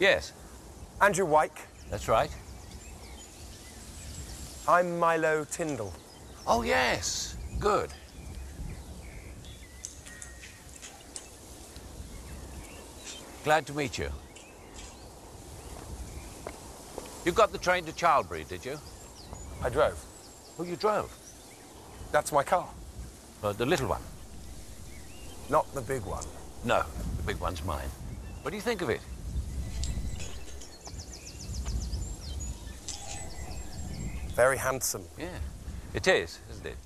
Yes, Andrew Wyke. that's right. I'm Milo Tindle. Oh, yes. Good. Glad to meet you. You got the train to Childbury, did you? I drove. Oh, you drove? That's my car. Uh, the little one? Not the big one. No, the big one's mine. What do you think of it? Very handsome. Yeah, it is, isn't it?